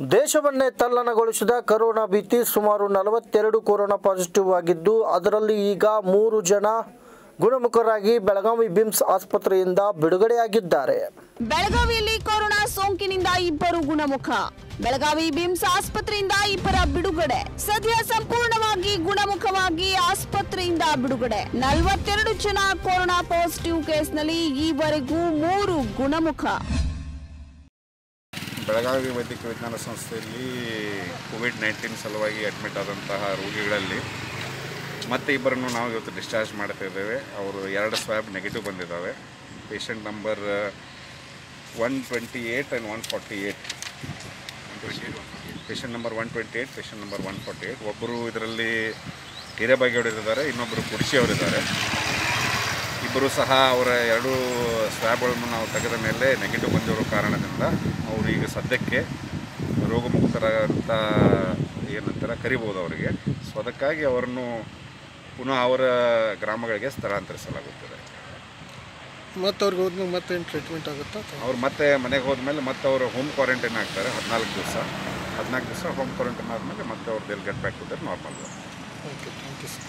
ದೇಶವನ್ನೇ ತಲ್ಲಣಗೊಳಿಸಿದ corona ಭೀತಿ ಸುಮಾರು ನಲವತ್ತೆರಡು ಕೊರೋನಾ ಪಾಸಿಟಿವ್ ಆಗಿದ್ದು, ಅದರಲ್ಲಿ ಈಗ ಮೂರು ಜನ ಗುಣಮುಖರಾಗಿ ಬೆಳಗಾವಿ ಬಿಮ್ಸ್ ಆಸ್ಪತ್ರೆಯಿಂದ ಬಿಡುಗಡೆಯಾಗಿದ್ದಾರೆ. ಬೆಳಗಾವಿಯಲ್ಲಿ ಕೊರೋನಾ ಸೋಂಕಿನಿಂದ ಇಬ್ಬರು ಗುಣಮುಖ. ಬೆಳಗಾವಿ ಬಿಮ್ಸ್ ಆಸ್ಪತ್ರೆಯಿಂದ ಇಬ್ಬರ ಬಿಡುಗಡೆ. ಸದ್ಯ ಸಂಪೂರ್ಣವಾಗಿ ಗುಣಮುಖವಾಗಿ ಆಸ್ಪತ್ರೆಯಿಂದ ಬಿಡುಗಡೆ. ನಲವತ್ತೆರಡು ಜನ ಕೊರೋನಾ ಪಾಸಿಟಿವ್ ಕೇಸ್ನಲ್ಲಿ ಈವರೆಗೂ ಮೂರು ಗುಣಮುಖ. ಬೆಳಗಾವಿ ವೈದ್ಯಕೀಯ ವಿಜ್ಞಾನ ಸಂಸ್ಥೆಯಲ್ಲಿ ಕೋವಿಡ್ ನೈನ್ಟೀನ್ ಸಲುವಾಗಿ ಅಡ್ಮಿಟ್ ಆದಂತಹ ರೋಗಿಗಳಲ್ಲಿ ಮತ್ತೆ ಇಬ್ಬರನ್ನು ನಾವು ಇವತ್ತು ಡಿಸ್ಚಾರ್ಜ್ ಮಾಡ್ತಾ ಇದ್ದೇವೆ. ಅವರು ಎರಡು ಸ್ವ್ಯಾಬ್ ನೆಗೆಟಿವ್ ಬಂದಿದ್ದಾವೆ. Patient number one twenty eight and one forty eight patient number one twenty eight patient number one forty eight ಒಬ್ಬರು ಇದರಲ್ಲಿ ಹಿರೇಬಾಗಿಯವರಿದ್ದಾರೆ ಇನ್ನೊಬ್ಬರು ಕುರ್ಚಿಯವರಿದ್ದಾರೆ ಇಬ್ಬರು ಸಹ ಅವರ ಎರಡು ಸ್ವ್ಯಾಬ್ಗಳನ್ನು ನಾವು ತೆಗೆದ ಮೇಲೆ ನೆಗೆಟಿವ್ ಬಂದಿರೋ ಕಾರಣದಿಂದ ಅವರು ಈಗ ಸದ್ಯಕ್ಕೆ ರೋಗಮುಕ್ತರಾದಂಥ ಏನಂತಾರೆ ಕರಿಬೋದು ಅವರಿಗೆ. ಸೊ ಅದಕ್ಕಾಗಿ ಅವರನ್ನು ಪುನಃ ಅವರ ಗ್ರಾಮಗಳಿಗೆ ಸ್ಥಳಾಂತರಿಸಲಾಗುತ್ತದೆ. ಮತ್ತೆ ಅವ್ರಿಗೆ ಹೋದ್ಮೇಲೆ ಮತ್ತೆ ಏನು ಟ್ರೀಟ್ಮೆಂಟ್ ಆಗುತ್ತಾ ಅವ್ರು ಮತ್ತೆ ಮನೆಗೆ ಹೋದ್ಮೇಲೆ ಮತ್ತೆ ಅವರು ಹೋಮ್ ಕ್ವಾರಂಟೈನ್ ಆಗ್ತಾರೆ ಹದಿನಾಲ್ಕು ದಿವಸ. ಹದಿನಾಲ್ಕು ದಿವಸ ಹೋಮ್ ಕ್ವಾರಂಟೈನ್ ಆದಮೇಲೆ ಮತ್ತೆ ಅವ್ರು ಎಲ್ಲಿ get back to normal okay thank you sir